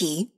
Nike